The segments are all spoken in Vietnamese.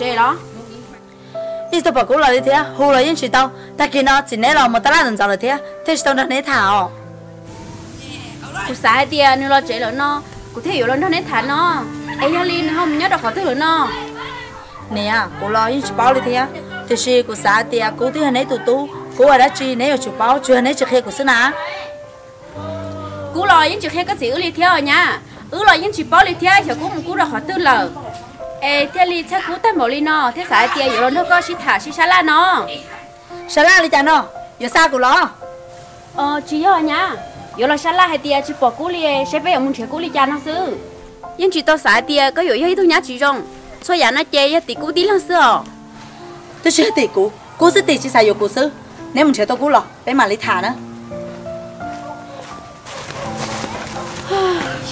là chơi đó. Ít tôi bảo là đi thế hồ là yên chỉ tao. Ta kia nó chỉ nãy là một ta làm giàu là thế thế tao nó nãy thảo cụ sai tia nếu lo chơi là nó cụ thấy hiểu là nó nãy thả nó. Ấy nhớ linh không nhớ được khó thứ là nó nè à cô lo yên chỉ bao đi thế thì khi cô xã thì cô thứ nãy tụ tụ cô ở đó chi nãy ở chủ bao chưa nãy chỉ khi cô xin à cú lo yên chỉ khi có gì ư li theo nha? Ư lo yên chỉ bao li theo thì cú một cú được khó thứ là ê thế li chắc cú tay mổ li nó thế sao tiền rồi nó có xí thả xí xá la nó xá la li chả nó giờ sao của lo ờ chị nhớ nhá giờ là xá la hay tiền chú bỏ cú li sẽ phải ở muốn chơi cú li chả nó xứ. Nhưng chú tao xả tiền có dụ thấy tôi nhá chú rong. Sao giờ nó chơi thì cú tí lắm xứ ờ tôi chơi thì cú cú sẽ thì chỉ xài dụ cú xứ. Nếu mình chơi tôi cú lo bé mà li thả nó. nữa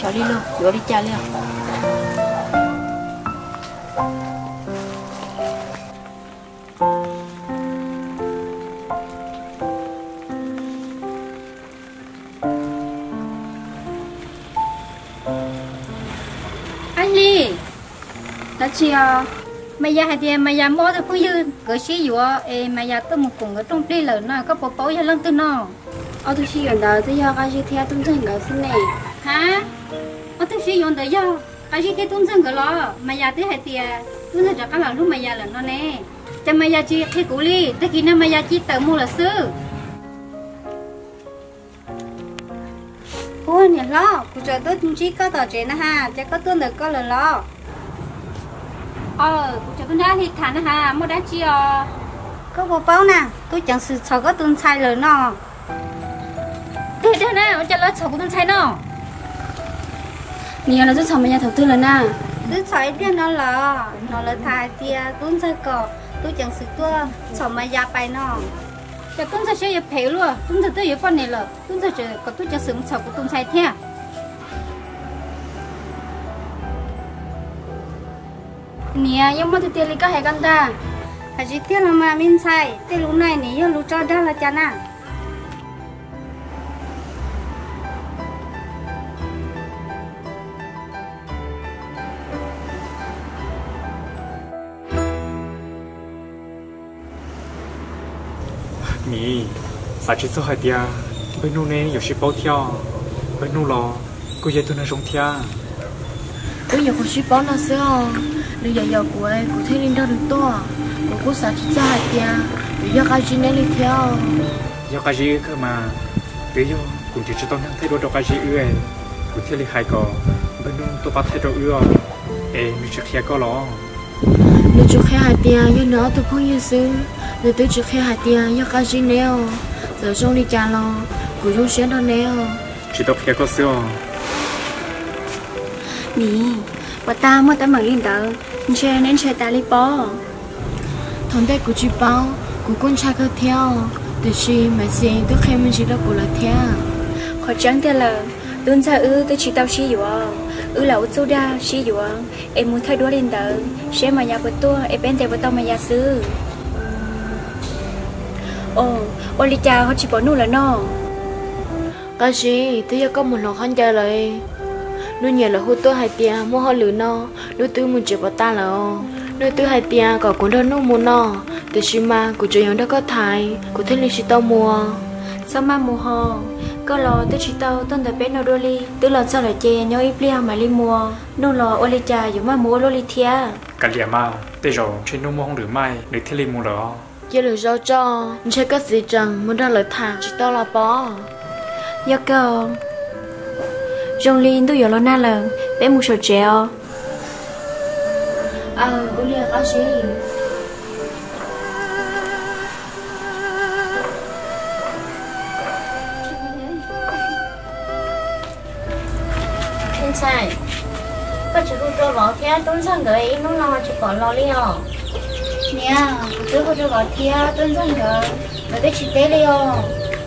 Sorry lo, yo ahorita leo. nó chia bây ờ, giờ thì bây giờ mua thì cứ dư cứ xí dụ ờ, em bây giờ tôi một cùng ở trong đi lớn nó có bố bố cho lăng tư nó. Ờ, ở tôi xí dọn đó tôi cho cái gì theo tôi thân cái xin này. Hả? Ở tôi xí dọn đó cho cái gì theo tôi thân cái đó, mà giờ tôi hay tiền tôi là chắc là lúc mà giờ là nó nè. Cho mà giờ chị thấy cũ đi tới kia mà giờ chỉ tự mua là sư. Ôi nè lo cụ trời tôi chỉ có tờ chuyện ha chắc có tôi được có là lo ờ cụ chờ tôi đã thì thản ha mua đã chi à có bộ bao nè tôi chẳng sự sợ có tuần sai lời nó thế thế nè tôi chẳng lo sợ có tuần sai nó nhiều là tôi chồng mày đầu tư lần nào tôi sợ biết nó là nó là thai tia tuần sai cỏ tôi chẳng sự tôi sợ mà già bài nóจะตุ้นจะเชื่อเพลluônตุ้นจะตัวอยู่ปนนี่เลยตุ้นจะ nia yếm mất tiền lịch hay gan ta. Hai chỉ tiền là mà mình sai tiền lúc này nè yêu lúc cho đó là chán à mì sao chỉ số hai tia? Bên nu nè yêu ship bao theo bên nu lo cô dạy tôi nói rong thia. Tôi yêu cô ship bao nó sao? Nếu giờ giờ của em của thế linh đâu được to của cô sa chỉ cho hai tia? Bây giờ cái gì này đi theo. Giờ cái gì cơ mà. Bây giờ cũng chỉ cho tôi thay đổi được cái gì ư em. Của thế li hai có. Bên nu tôi bắt thay đổi ư em mình chỉ kia có lo nếu chụp hai hai tia? Như nó tôi không như xưa nếu tôi chụp hai hai tia? Như cái gì nèo giờ trong đi cha lo của trong xuyên đó nèo chỉ tôi kia có xưa nì và ta mới tới bằng linh tử, chơi nên chơi ta li bó. Thằng đây của chị bao của con trai cơ theo từ khi mà gì tôi khen mình chỉ đâu của là theo khó chẳng thế là tuần sau ư tôi chỉ tao chỉ dụ à. ư là út đa chỉ dụ à. em muốn thay đổi linh tử, sẽ mà nhà bữa tua em bên đây bữa tao mà nhà sư ồ ô lý cha họ chỉ bỏ nụ là nó cái gì? Tôi có một lòng khăn chơi lại nuôi nhiều là hút tôi hai tia mua họ lử nó nuôi tôi muốn chịu bỏ ta là nuôi tôi hai tia có cuốn đơn nuôi mua nó từ khi mà của chơi đó có thai. Của thế lịch tao mua sao mà mua ho có lo tôi chỉ tao tên là bé nó đôi li. Tôi lo sao lại chè nhau ít lia mà li mua nô lo ôi li cha dù mà mua lo li thia cả liệt mà bây giờ trên nu mua không được mai được thế li mua đó giờ được rau cho chơi cái gì chẳng muốn ra lời thả chỉ tao là bó giờ cơ rong linh tôi giờ lo na là bé mua sầu treo ờ ôi li cái gì? Sai có chỉ có cho bỏ theo tuấn sang gửi nó lo chỉ có lo li hò nè tôi có cho gọi thia tuần sang rồi mà tôi chỉ té li ô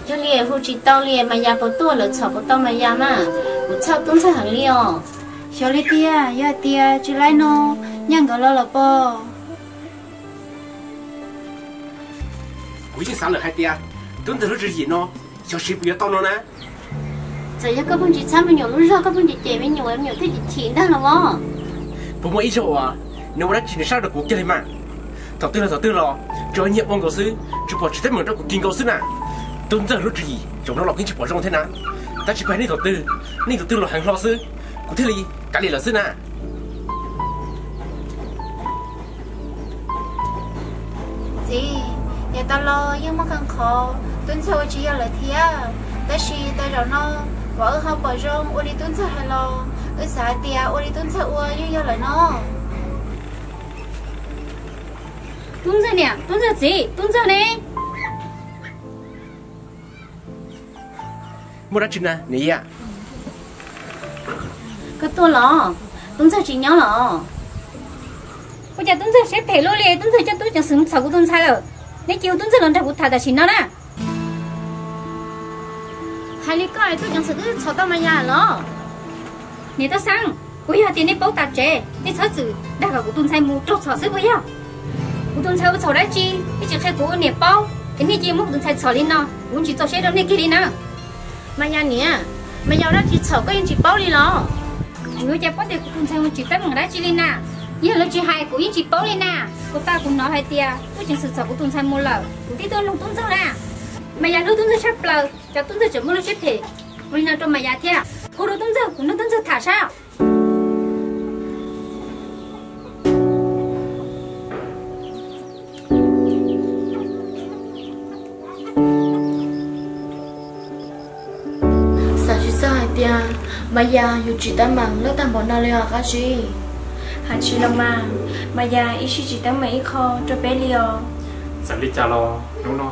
cho li hu chỉ tao li mà ya có tua lỡ chọc có tao mà ya mà của chao tuấn sang hàng li hò cho li tia ya tia chỉ lại nó nhang gọi lo là po quý chị sáng được hai tia tuấn từ lúc gì nó cho ship bây giờ nó nè giờ các bạn chỉ chăm mình nhiều lúc rồi các bạn mình nhiều em nhiều thế chỉ chỉ đó là không bố ít rồi à nếu mà đã chỉ sao được cuộc chơi mà thọ tư là thọ tư lo cho nhận bọn cầu sư chụp bỏ chỉ thấy mình trong cuộc kinh cầu sư nè tôi giờ lúc gì chúng nó lọc kinh chụp bỏ trong thế nào ta chỉ phải đi thọ tư. Đi thọ tư là hàng lo sư. Cụ thế li cả li là sư nè gì nhà ta lo nhưng mà khăn khó tuân sau chỉ là thia ta chỉ ta rồi nó vợ họ bỏ rong ô đi tuân sau hay lo. Ở xã tia ô đi tuân sau ô như là nó tuân ra nè tuân ra gì tuân ra nè mua ra chừng nè nè à cái tôi lo. Tuân sau chỉ nhau lo. Bây giờ tuân ra sẽ phải luôn liền tuân ra cho tôi chẳng sướng sao của tuân sai rồi. Nếu kêu tuân ra lần đầu của thà đã xin nó nè hai lý coi, tôi chẳng sợ cứ sợ tao mà nhà lo. Nè ta sang. Bây giờ tiền đi bảo tạp chế đi sợ chữ. Đã cả của tuân sai mua trâu sợ sức bây giờ của tuân sai với sợ đã chi. Đi chỉ khai của nè bao cái này chỉ mua tuân sai sợ lên nó. Muốn chỉ cho sẽ đâu nè kia đi nào mà nhà nè à? mà nhà đó chỉ sợ có cái chị bao đi lo. Người cha bắt được của tuân sai muốn chỉ tới bằng đấy chị lên nè giờ là chị hai của yên chị bao lên nè cô ta cũng nói hai tia tôi chẳng sự sợ của tuân sang một lần cũng tí tôi lùng tuân sao nè à. mà nhà lúc tuân sai sắp lợ cho tuân sai chỉ mua lúc chết thì mình nào trong mà nhà thế à. cô đâu tuân sai cũng nó tuân sai thả sao? Mà ya dù chỉ tắm bằng lớp tắm bọn nào liền cả gì hạt chi long mà mà già ít chỉ mấy kho cho bé liò sản lý cha lo. Đúng nó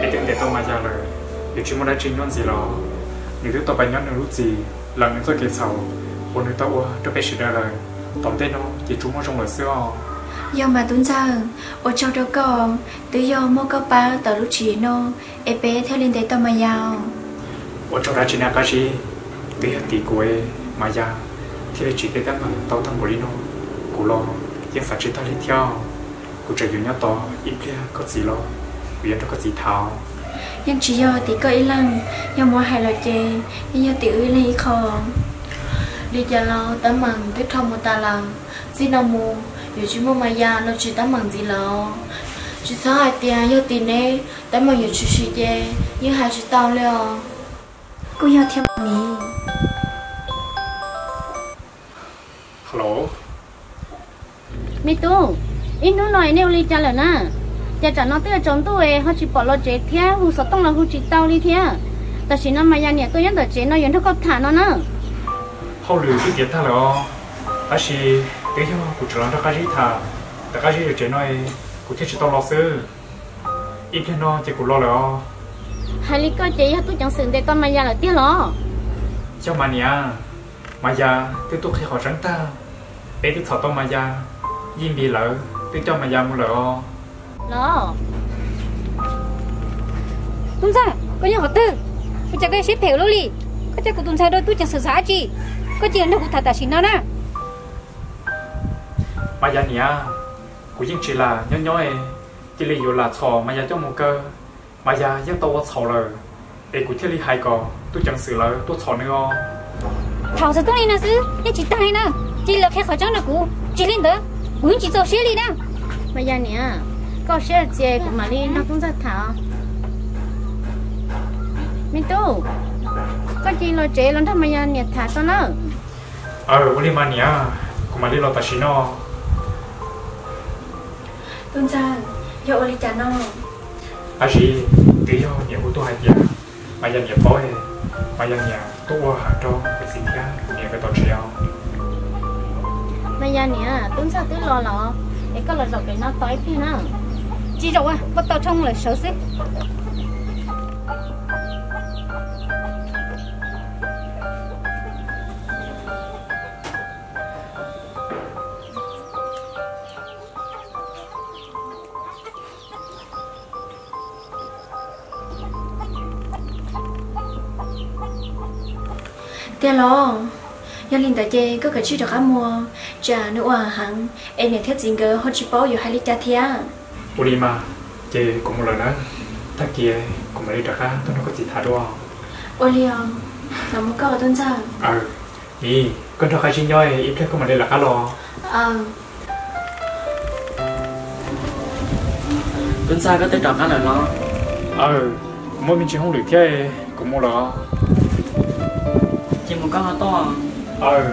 để tiếng để tao mà ra lời để chúng mình đã trình nhon gì lo nếu thứ tao bài nhon lúc gì là những cái sầu bọn người tao cho bé sửa lời tổng tên nó chỉ chúng nó trong lời xưa do mà tuấn ra ở trong đó có tự do mua có ba tờ lúc chỉ nó em bé theo lên để tao mà giàu ở trong đó chỉ là cái gì tí tí của mà ra. Thì là chỉ để tao mà tao thằng bồ đi nó cú lo những sản xuất tao đi theo. Cú trở dùng nhau to ít kia có gì lo. Vì nó có gì thao. Nhưng chỉ do thì có ý lăng do mua hai loại chè nhưng do tiểu ý lấy kho. Đi cha lo tắm bằng biết thông một ta là gì nào mua dù chỉ mua mà ya nó chỉ tắm bằng gì lo. Chỉ sao hai tia yêu tiền nè tắm bằng dù chỉ chỉ chè nhưng hai chỉ tao leo. Cô yêu theo mì hello? Mi tu in nó nói nêu li cha là na. Cha cha nó tới trong tôi họ chỉ bỏ lo chế thia hu sợ tông là hu chỉ tao đi thia. Ta chỉ nó mà nhà nhẹ tôi nhớ tới chế nó vẫn thắc thả nó nữa hậu lử cái việc ta là à chỉ cái hiệu của chúng ta cái gì thà แต่ cái gì chế nói của thiết chỉ tao lo sư. Ít cái nó chỉ của lo là hai lý coi chế tôi chẳng sừng để tao mà nhà là tiếc lo cho mà nhá mà ya tiếp tục khi họ ta bé đức thọ tông mà ra Dìm bị lỡ Đức cho mà ra một lỡ o. Lỡ. Tùng sang Có nhớ họ tư? Cô chắc cái xếp hiểu lâu lì. Có chắc của Tùng sang đôi tôi chẳng sợ xã chị Có chị nó cũng thật tạ xin nó nè. Mà ra nhỉ của dân chỉ là nhớ nhớ ấy Chỉ lì dù là thọ mà ra cho một cơ. Mà ra giấc tôi thọ lỡ Để của chị lý hai cò Tôi chẳng xử lỡ tôi thọ nữa Thảo sẽ tôi đi nè sư Nhưng chỉ tay nè chỉ là cái khẩu trang là cũ chỉ lên đó. Muốn chỉ tàu xe đi đó. Bây giờ nè có xe chè của dạ. mà đi nó cũng rất thảo. Mình tu có chỉ lo chế lắm thôi mà giờ nè thả sao nữa ờ quên đi mà nè của mà đi lo taxi nó. Trang san yo oli cha nó à chị tự do nhà của tôi hay giờ mà giờ nhiều bói mà giờ nhiều tôi qua hạ trâu cái gì khác nhà cái tàu xe này giờ nè tuấn sao tuấn lo lọ? Để có là rồi cái nó tới kia nó chị rồi à có tao trông là sợ xí Hello nhân linh đại chơi có cái chuyện được mua. Cha nữa à hằng em này thiết gì cơ hot chỉ bao giờ hai lít cha thia uli mà chơi cũng một lần đó thắc kia cũng mấy được cả, tôi nó có gì thà đâu uli à là một câu tuân ra à, đi, con thọ khai sinh nhoi ít thế không mà đây là cá lò à, ờ. tuân ra có tới trò cá nào. nó ờ mỗi mình chỉ không được thế cũng một lần chỉ một con to à? Ừ.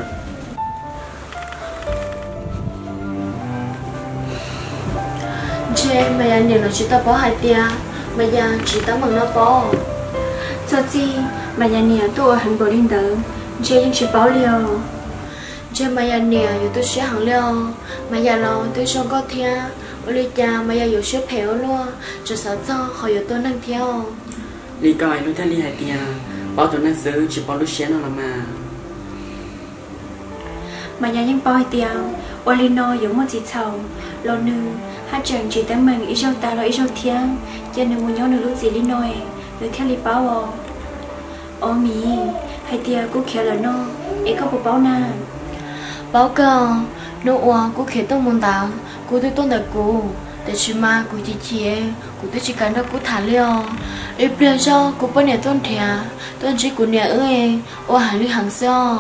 Che mày ăn nhiều nó chỉ tao bỏ hai tia. Mày ăn chỉ tao mừng nó bỏ. Cho chi mà nhà nè tôi hẳn bộ linh tử chơi những chỉ bỏ liều. Che mày ăn nhiều dù tôi sẽ hẳn liều. Mày ăn lo tôi xong có thia Ôi lý cha mày ăn dù sẽ phèo luôn. Cho sao cho, khỏi dù tôi nâng theo. Lý coi nó thay lý hai tia. Bỏ tôi năng giữ, chỉ bỏ lúc xé nó là mà mà nhà nhân bòi tiền ôi li no giống một chị chồng. Lo nư hai chàng chỉ tới mình ít dâu ta lo ít dâu thiên cho nên muốn nhớ nửa lúc gì li nói nửa theo li bao à ô mi hai tia cũng khéo là nó ấy có bộ bao na. Bao cơ nó ua cũng khéo tôi muốn tao cũng tôi tôn đời cô Để chỉ mà cũng chỉ chìa cũng tôi chỉ cần đó cũng thả liều ít bây giờ cũng bên nhà tôn thẻ Tôn chỉ cũng nhà ơi ô hàng đi hàng xưa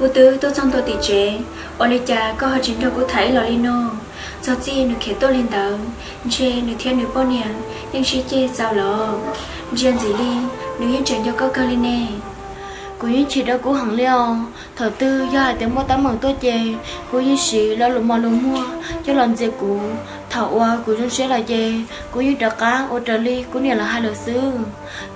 cô tư tôi trong tôi tỷ chế ôi li cha có hai chính đâu cô thấy lo li no cho chi nửa khế tôi lên tàu chê nửa thiên nửa bao nè nhưng chỉ chê sao lo. Riêng gì đi nửa yên chẳng cho có cơ lên nè. Cô yên chỉ đâu cô hàng leo, Thở tư do là tiếng mua tám mừng tôi chê. Cô yên chỉ lo lụm mò lụm mua Cho lần dê cũ. Thở ua cô trong sẽ là chê Cô yên trả cá ô trở ly Cô nè là hai lời sư.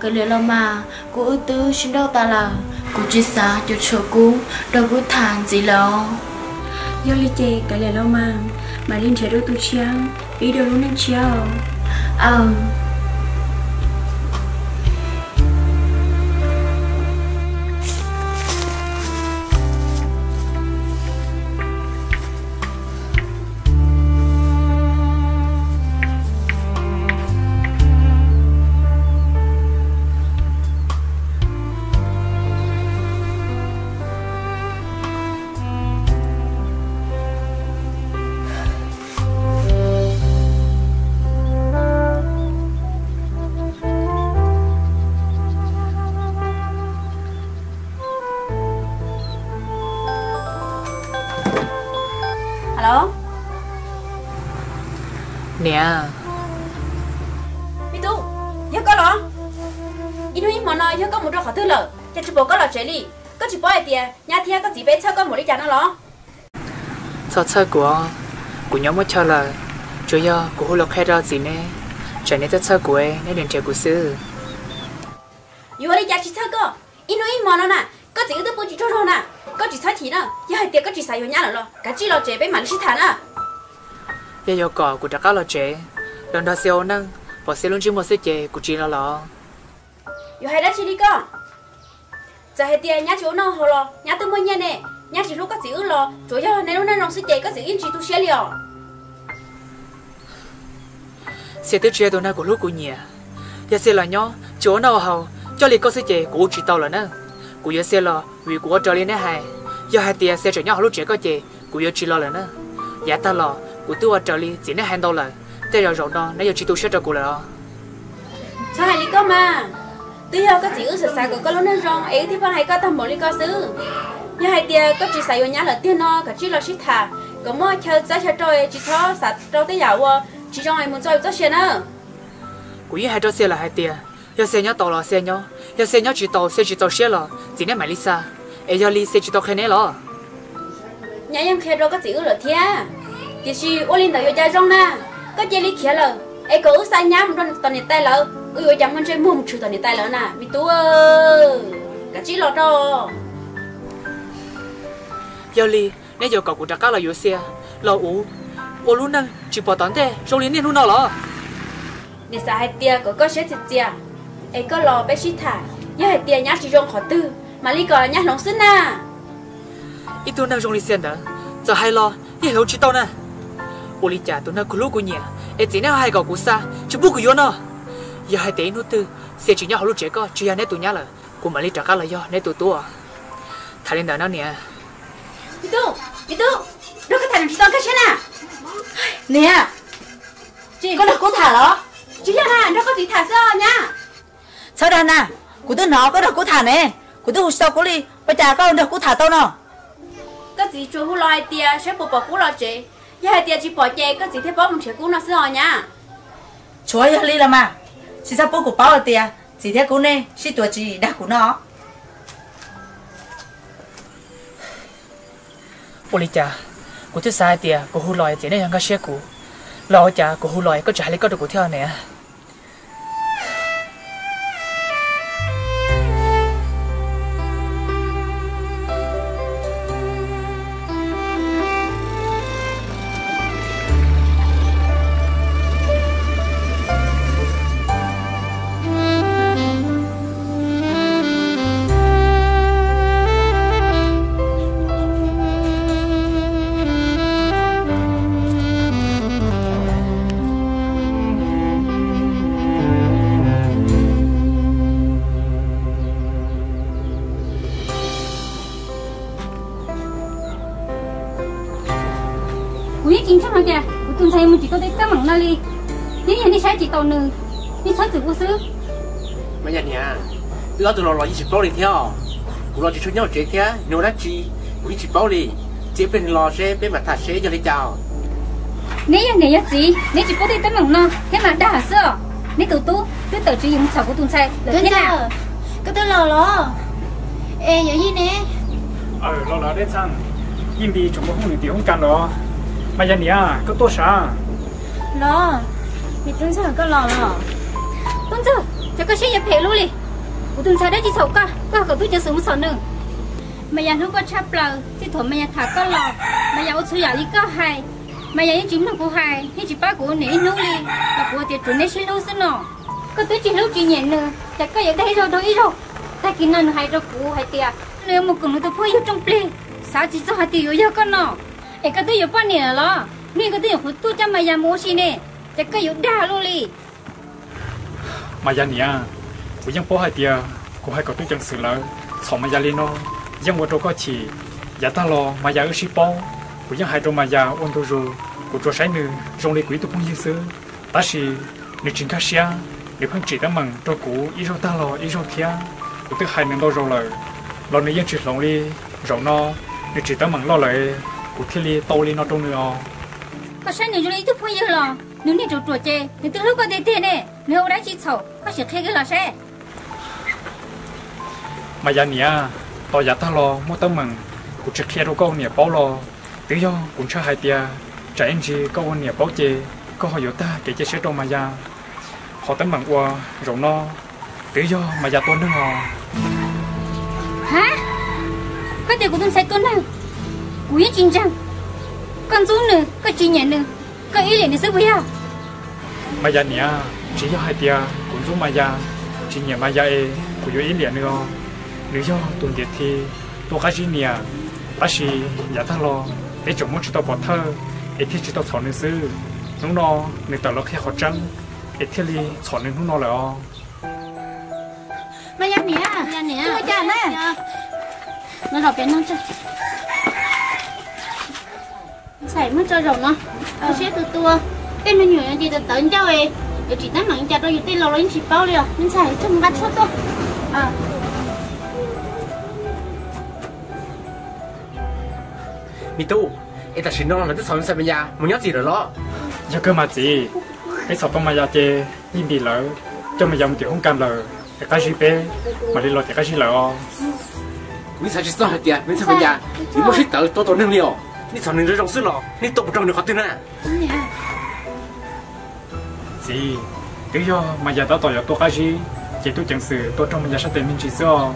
Cái liệu là mà Cô ưu tư xin đâu ta là Cô chỉ xa cho cho cô Đâu cô thàn gì lo do li chê cái lẽ lo mà mà linh chế đôi tu chiang ý đồ luôn nên chiao Ờ ít nuôi mà nói có một đôi khó thứ lợ cho chỉ bỏ có lo chơi đi có chỉ bỏ ai nhà thiên có gì bé chơi có một lý trả nó sao chơi của của nhóm mới chơi là chủ yếu của hồ lộc hay đó gì nè trở nên chơi của em nên liền chơi của sư yêu lý trả chỉ chơi có ít nuôi mà nó nè có gì cứ bố chị cho thôi nè có chị chơi thì nè giờ hai tiền có chị xài vô nhà rồi cái chị lo chơi bé mà chị thả nè giờ giờ cỏ của tất cả là chơi lần đó siêu năng bỏ xe luôn chỉ một xe chế, của chỉ là lo yêu hai đã chị đi có giờ hai tiền nhà chỗ nó hồ lo nhà tôi mua nhà nè. Nhà chị lúc có gì lo chỗ giờ này lúc này nó sẽ chơi có gì yên chị tu xe liền. Xe tới chơi tôi nay của lúc của nhà. Giờ xe là nhau chỗ nào hầu. Cho liền có xe chơi của chị tao là nè của giờ xe là vì của trở lên nè giờ hai tiền xe chơi nhau lúc chơi có chơi của giờ chị lo là nè giá ta lo của tôi trở lên chỉ nè hai đâu là thế rồi rồi đó nãy giờ chị tu sẽ cho của là sao hai lý có mà tôi giờ có chỉ ước sợ của con lúc nên rong. Ấy thì phải hay có tầm một lý có xứ. Như hai tia có chỉ xài vô nhà là tiền nó cả chỉ là shit thà. Có mua chờ giá chờ trôi chỉ cho sạch trâu tới giàu chỉ trong ai muốn chơi cho xe nữa giờ hai cho xe là hai tiền giờ xe nhau tàu là xe nhau giờ xe nhau chỉ tàu xe chỉ tàu xe là chỉ nè mày đi xa. Ấy giờ đi xe chỉ tàu khai nè lo nhà em khe đâu có chỉ ước là thia. Chỉ si ô linh đầu vô cha rong na. Có chơi lý kia là ấy có ước sai nhà mình trong toàn nhiệt tay lợ ui ui chẳng mình chơi mua một chữ nhiệt tay lợ nè vì tú ơi! Cả chỉ lo đó. Giờ đi nè giờ cậu của tất cả là vô xe. Lo ú ô luôn năng chỉ bỏ tán thế. Rồi liền luôn nào lo nè sao hai tia có có sẽ chịu chia ấy có lo bé shit thà nhớ hai tia nhá chỉ rong khó tư. Mà lý có nhá lòng xin nè ít tôi năng trong lý xe đó. Giờ hay lo ít hiểu chỉ tao nè. Ô lý cha tôi năng cứ lúc của nhà ấy chỉ nè hai cậu của xa chỉ bút của nó. Giờ hai tế nó tư xe chỉ nhau họ lúc trẻ có chỉ nè tụi nhá là. Của mà lý trả cả là do nè tụi tôi thà lên đó nó nè. Bí tu, bí tu, đâu có thành chỉ tao cái xe nè Nè Chị, Con là cô thả đó chị là nè, đâu có gì thả sao nha. Sao đây nè Cô tôi nó có được cô thả nè. Cô tôi hụt sao cô đi Bây giờ có được cô thả tao nó. Có gì chú hú lo ai tia, sẽ bộ bộ hú lo chị giờ hai tia chỉ bỏ chè có gì thế bó một chiếc cú nó xưa nha chúa ya li là mà. Chỉ sao bố của bao là tiền chỉ theo cú này chỉ tuổi chỉ đã của nó. Ô cha cô thứ sai tia cô hú lòi chỉ nên hàng cái xe cũ lo cha cô hú lòi có trả lấy có được của theo nè 要做了了一起包里跳，古老就出鸟这天，牛拉鸡，我一起包里，这边老些边把他些叫你叫。你呀你呀鸡，你只包的怎么弄？你嘛大事，你都都都都只用炒股东菜，对呀，个都老了，哎，有一呢。ờ lo lỡ đấy chăng im đi chúng có không được tiếng không cần đó. Mà giờ nia có tốt sao lo mình tuấn sao có lo lo tuấn sao cho cái chuyện nhập hệ luôn đi từng sao đấy chị sầu ca. Ca có tôi cho sướng sầu nữa? Mày nhà không có chắp lờ. Thì thôi mày nhà thả có lò. Mày nhà ô số nhà đi có hai mày nhà những chúng nó cũng hai những chỉ ba của nể nô đi. Là của tiệt chủ nể xin lô xin nọ. Có tôi chỉ lô chỉ nhẹ nữa. Chắc có giờ đây rồi đâu rồi ta kinh nó hai rồi cũ hai tiệt. Nếu một cùng nó tôi phơi trong plei sao chỉ cho hai tiệt yếu con nọ. Ấy cái tôi yếu bao nhiêu rồi nên cái tôi yếu tôi cho mày nhà mua xin nè. Chắc có yếu đa luôn đi mày nhà nhỉ? của dân phố hai tia của hai cậu tướng chân sự lỡ sòng mà gia lino dân của tôi có chỉ giả ta lo mà giả ước sĩ po hai trong mà giả ôn tôi rồi của tôi sái nữ trong lấy quý tôi cũng như xứ ta sĩ nữ chính khác xia nữ phân chỉ ta mừng tôi cũ ý rồi ta lo rồi kia của tôi hai mình đâu rồi lỡ lo nữ chỉ lòng rồi nó nữ chỉ ta mừng lo lại của thiên li tàu li nó trong nữa có sái nữ trong tôi phơi giờ lo nếu như trụ trụ chê nếu tôi có tiền tiền nè nếu đã chỉ sầu có sẽ khai cái lo sẽ mà giờ nia tao giờ ta lo mua tấm mừng cũng chỉ khai đâu câu nia bao lo. Tự do cũng cho hai tia trả anh chị câu nia bao chê. Có họ ta kể chế sẽ trong mà giờ họ tấm mừng qua rồi nó tự do mà giờ tôi nữa ngò. Hả? Có tiền của tôi sai tôi nào quý chính trang con chú nữa có chuyện nhẹ nữa có ý liền đi sẽ bây giờ mà giờ nè chỉ do hai tia cũng chú mà giờ chỉ nhẹ mà giờ e cũng có ý liền nữa nếu do tuần tiết thì tôi cái gì nè bác sĩ giả ta lo để chúng muốn chỉ tao bỏ thơ để thì chỉ tao chọn nữa sư. Lúc đó người ta lo khi họ trắng để thì li chọn nữa lúc đó là mà giờ nè. Giờ nè. Mà giờ nè. Nó học bên nó chơi xài mất cho rồi nó. Tôi sẽ từ tua. Tên nó nhiều gì? Từ tận cháu ấy giờ chỉ tán mạng chặt rồi tên lâu lên chỉ bao liền nên xài trong bắt số tôi à mi tu e ta shino na tu sa sa ya mu nya gì rồi lo ya cơ mà gì cái sa ma ya che yin bi lo cho mà dòng tiểu không cam lo cái cái gì bé mà đi lo cái cái gì lo mi sa chi sa ha tia mi sa ma ya mi mo shi ta to to nang liao ni sa nang trong sư lo ni to trong được khó tin à gì cái do mà giờ tao tỏ cho tôi cái gì chỉ tôi chẳng sự tôi trong mình giờ sẽ tìm mình chỉ do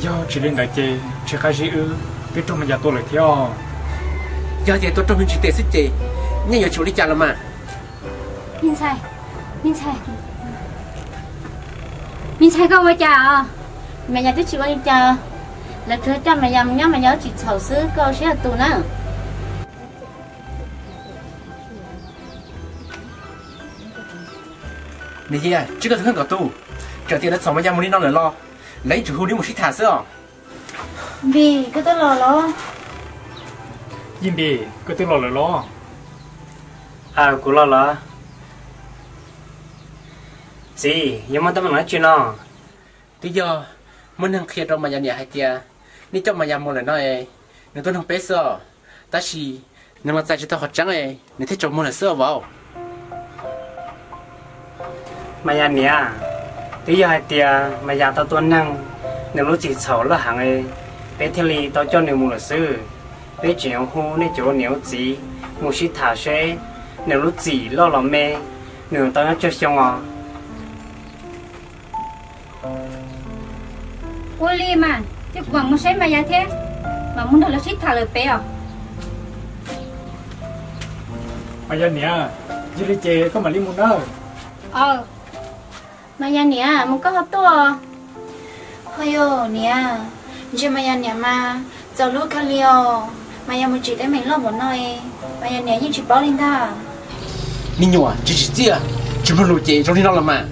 do chỉ lên đại chế chỉ cái gì ư cái trong mình giờ tôi lại theo giờ thì tôi trong hình chỉ tệ xích chị nhưng giờ chủ đi chả là à? minh Thái, minh Thái, minh sai không mà chả mẹ nhà tôi chịu anh chả là thứ cho mẹ nhà nhá mẹ nhớ chỉ thầu sư câu sẽ tù nữa. Này kia chứ có thương cả tu trở tiền đất sống mà nhà muốn đi non lửa lo. Lấy chủ hưu đi một chiếc thả sữa. Vì cái tôi lo lo im bị cứ tôi lo lo lo à cô lo lo gì nhưng mà tao nói chuyện nó bây giờ mình đang kia trong mà nhà nhà hay tia, ni trong mà nhà một lần nói nếu tôi không biết sợ, ta chỉ nên mà tại chỉ tao học trắng ấy. Nên thích chồng mua là sữa vào. Mà nhà nè tí giờ hai tia mà nhà tao tuân năng. Nếu lúc chỉ xấu là hàng ấy. Bé thiên lý tao cho nếu mua là sư bé chuyện hu nên chỗ nếu gì mua shit thả xe nếu lúc gì lo lo mê nếu tao cho xong à ô li mà chứ còn muốn xem mà giá thế mà muốn được là xích thả lời bé à mà giờ nè chè có mà lấy muốn đâu? Ờ. Mà nhà nè muốn có hợp tua thôi yo nè. Chỉ mà nhà nè mà giờ lúc cái liều mà nhà một chị để mình lo một nơi. Mà nhà nè nhưng chỉ bảo lên ta. Mình nhua chỉ chỉ chia chỉ muốn lùi chè trong đi nó là mà.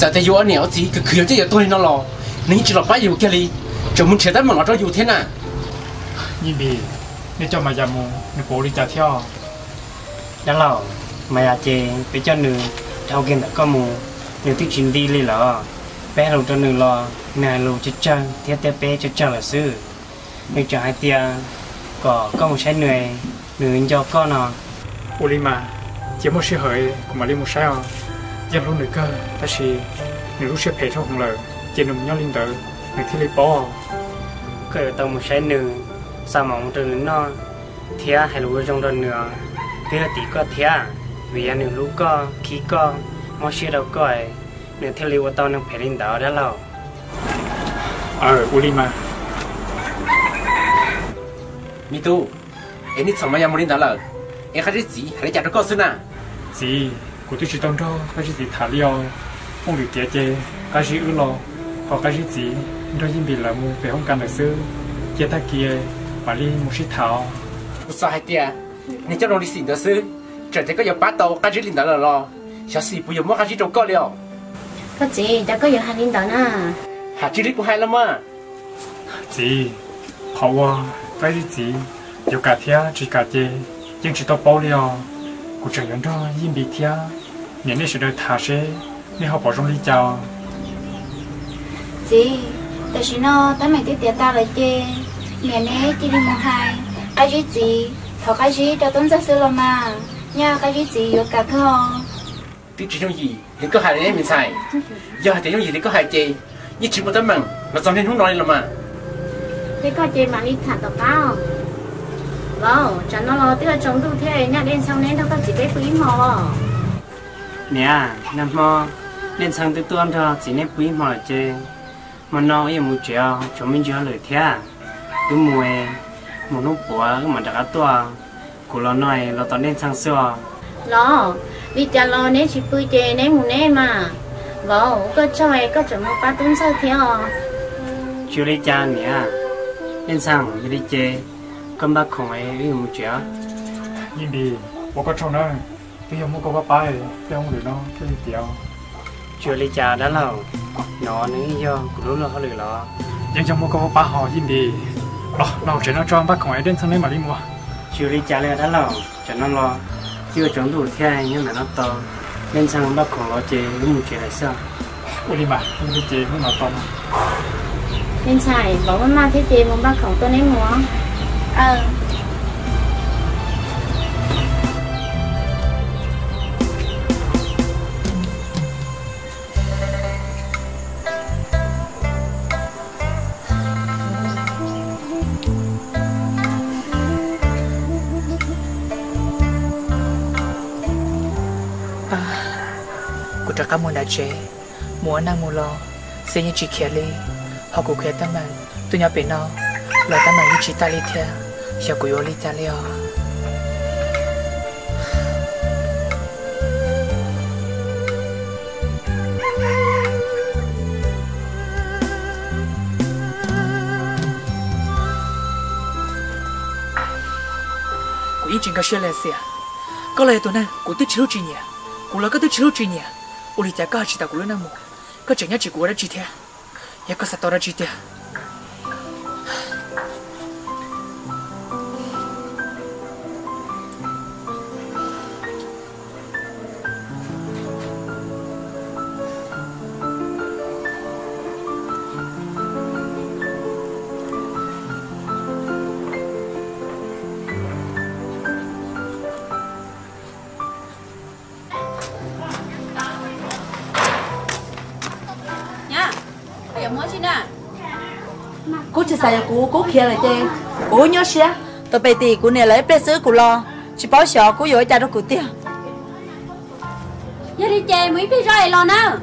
Giờ thấy anh nhớ gì cứ cứ chơi tôi nó lo. Nên chỉ là bao nhiêu cái đi chồng muốn chơi tới mà nó cho yêu thế nào? Nhìn đi nên cho mà giờ mua nên bố đi trả theo. Đã lâu mà nhà chị bé cho nữ thao kiến đã có mù. Nếu thích chuyến đi lên lọ bé lâu cho nữ lo nè lâu chết chân thiết tế bé chết chân là sư. Nếu cho hai tia có một sai người nữ cho con nó. Ulima chỉ một sự hơi cũng mà đi một sao. Giờ lúc nữa cơ ta chỉ nếu lúc sẽ phải cho không lời chỉ nằm nhau linh tử người thi lý bỏ cái tao một sai nữ sao mà một từ nó thia hay là trong đó nữa là tí có thia vì anh nữ lúc có khí có mà sẽ đâu có thi lý của tao nó phải linh đó đó lâu. Ờ Ulima mi tu em đi xong mà nhà mình đi đó là em khai gì hãy trả cho con xin à gì cô tôi chỉ trong đó cái gì thả liao không được kia chê cái gì ư lo có cái gì đó chỉ bị là mu về không cần được sư kia ta kia mà đi mu sĩ thảo sao hay kia nên cho nó đi xin được sư trở thế có giờ bắt đầu cái gì linh đó là lo sao xì bây giờ mua cái gì trong con liao có gì đã có giờ hành linh đó nè hả chỉ đi cũng hay lắm à? gì khó phải giờ chỉ dù cả thia chỉ cả chê nhưng chỉ tao bao liều cuộc trường nhân đó yên bị thia. Nhận đi sự đời thả xe nên họ bỏ trong đi chào chị tại sao nó tới mày tiếp tiệt tao lại chê nhận đi chỉ đi một hai. Cái gì chị thọ cái gì cho tốn ra xưa lo mà nhà cái gì chị dù cả không biết gì thì có hại đến mình xài giờ thì trong gì thì có hại mà sao nên không thế có chị mà đi thả tàu cao vâng chẳng nó lo tức là chống tu thế nhắc đến xong nên đâu có chỉ cái quý mò. Nè năm mò lên sang tới tuần thôi chỉ nên quý mà chơi mà nó yêu một triệu chúng mình chưa lời thế tôi mua một lúc bữa mà đã tua của nó nói là tao nên sang xưa. Lo đi chả lo nếu chỉ bươi chè nếu muốn nè mà. Vâng có cho ấy có chọn một ba tuần sau theo chưa lấy cha nè lên sang đi đi chơi con bác không ai yêu một triệu yên đi bố có trong đó bây giờ mua có ba bài bây không được nó cái gì tiểu chưa lấy cha đã lâu. Nó nữa do của lúc nó lười lo nhưng trong mua có ba họ yên đi? Lo lo chỉ nó cho bác không ai đến sang đây mà đi mua. Chưa lấy cha lên đã lâu cho nó lo. Chưa chuẩn đủ theo nhưng mà nó to. Lên sang bác không lo chơi lúc một triệu là sao? Ôi đi mà không đi chơi không nào to nên xài bảo với ma thế chị muốn ba khẩu tôi ném mua ờ. Của tất cả mọi đã chế muốn năng mua lo sẽ như chỉ kia li họ cũng khỏe tâm mình tôi nhớ bên nó là tâm mình như chỉ ta li theo giờ của yo li ta li à của ý chuyện cái chuyện là gì à có lẽ tôi này của tôi chịu chuyện nhỉ của là cái tôi chịu chuyện nhỉ ủa lý giải cái chỉ ta của nó một cái chuyện nhá chỉ của nó chỉ thế ya xài cô cô kia lại chơi cô nhớ xia tôi bây thì cô này lấy bé sữa cô lo. Chỉ bảo sợ cô dội cha đó cô tiền giờ đi chơi mới biết rồi lo nào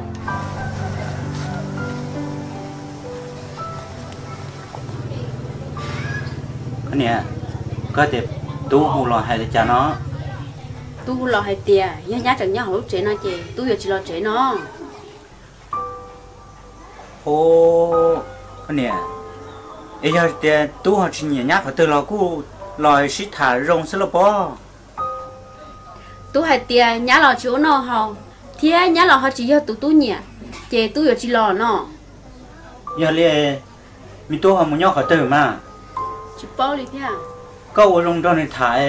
cái này có thể tú hù lò hay là cha nó. Tu lo hay tia nhá nhá chẳng nhá hổ chế nó chị tu giờ chỉ lo chế nó. Ô cái này ấy giờ thì tú họ chỉ nhẹ nhắc phải từ lò cũ lò xí thả rong sẽ là bó. Tu hay tia nhá lo chỗ nó hầu thia nhá lo họ chỉ giờ tu tu nhẹ chị tu giờ chỉ lo nó. Giờ liền mi tú họ muốn nhóc khỏi từ mà. Chỉ bao đi thia có ở trong đó này thả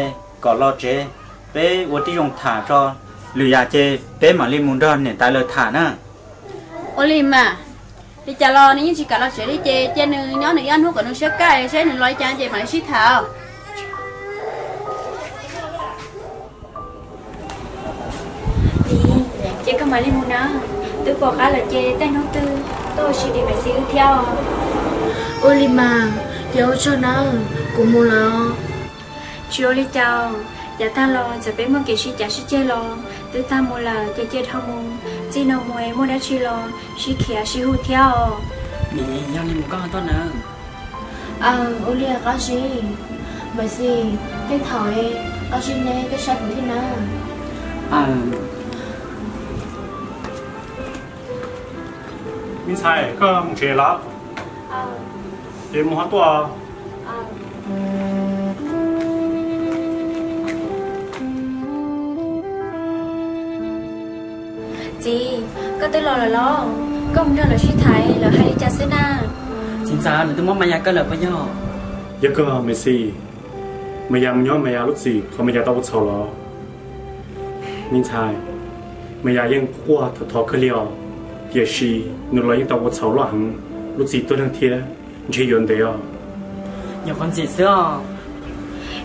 có lo chế. Bé ở đi dùng thả cho. Lười nhà chế bé mà lên muốn đó này tại lời thả nè ô li mà đi chả lo nếu chỉ cả lo chế đi chế chế nữ nhớ nữ ăn hút còn nữ sẽ cay sẽ nữ nói chán chế mà lấy xí thảo. Đi chị có mà lên một nó tôi bỏ khá là chê tay nó tư tôi chỉ đi mà xíu theo. Olima dấu cho nó cũng mua lo chiều đi chào dạ ta lo giờ bé mua cái gì chả sẽ chơi lo. Từ ta mua là chơi chơi thao mua chỉ nào mua mua đã chi lo chỉ kia chỉ hút theo nè nhau đi một con to nữa à Olia có gì? Mà gì cái thỏi có gì nè cái sách của thế nào? À. Mình sai có một chế lá để mua hết tua chị có tới lo là lo. Có một nơi là suy thái là hai đi cha sẽ na. Xin chào, nữa tôi mong mày nhà cơ là bao nhiêu? giờ dạ cơ mà mày gì mày nhà nhớ mày nhà lúc gì còn mày nhà tao có sao lo. Nhìn sai mày nhà yên qua thật thọ cơ liều. Dạ giờ gì lo yên tao có sao lo hẳn. Lúc gì tôi đang thiệt chỉ yên đấy à nhiều con gì xưa?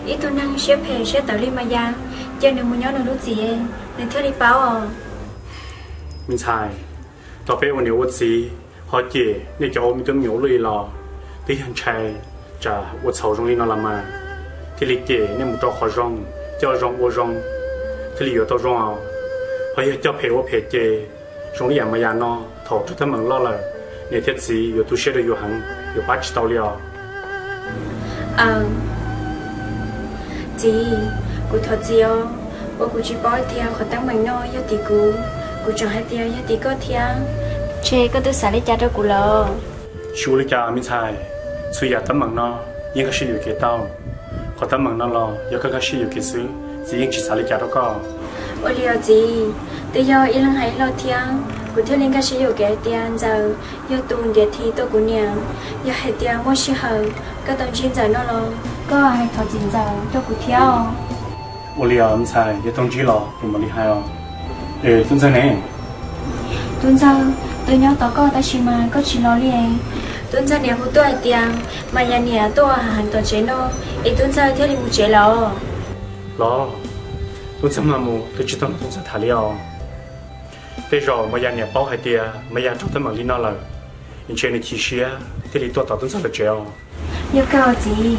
Ít tôi năng xếp hè xếp tao đi mà giang cho nên muốn nhớ nó lúc gì em? Nên thưa đi báo à mình xài tao biết ôn yêu vật gì họ chỉ nên cho mình tôm nhiều lười lò. Tí hàng chai chả vật sầu trong đi nó làm mà. Thì lịch chỉ nên một trò khó rong cho rong ô rong. Thì lịch tao rong ao họ giờ cho phê ô phê chê. Trong nhà mà nhà nó thọ cho thằng mừng lo là nên thiết gì giờ tu sửa rồi, hàng giờ bắt tao liao. ờ chị cô thật gì ô ô cụ chỉ bói theo khỏi tăng mình nó yêu tỷ cụ cô cô chọn hai tia yêu tỷ có tia chê có tôi xả lấy cha cho cô lờ 处理家明才，所以得问咯，应该是有几多，学得问咯，有个个是有几少，只应去查理家嗰个。 ô liều gì tôi do yêu lăng hay lo tia cô theo lên cái sử dụng cái tia giờ yêu tuần để thi tôi cũng nhà yêu hai tia mua sĩ hờ các đồng chiến giờ nó lo có hai thọ chiến giờ tôi cũng theo 我哋唔才一通知咯，咁厉害哦。 诶，真真呢？ tuần giờ tôi nhớ tao có ta chỉ mà có chỉ lo liền tuần giờ nếu hút tôi tiền mà nhà nhà tôi hàng tôi chế nó ít tuần giờ theo đi một chế lo 咯，我怎么冇都知道我做睇了。bây giờ mà nhà nhà bảo hai tia, mà nhà trong tâm mạng đi nó là, nhưng chuyện này chỉ xia, thì đi tôi tạo tuần sau là treo. yêu cầu gì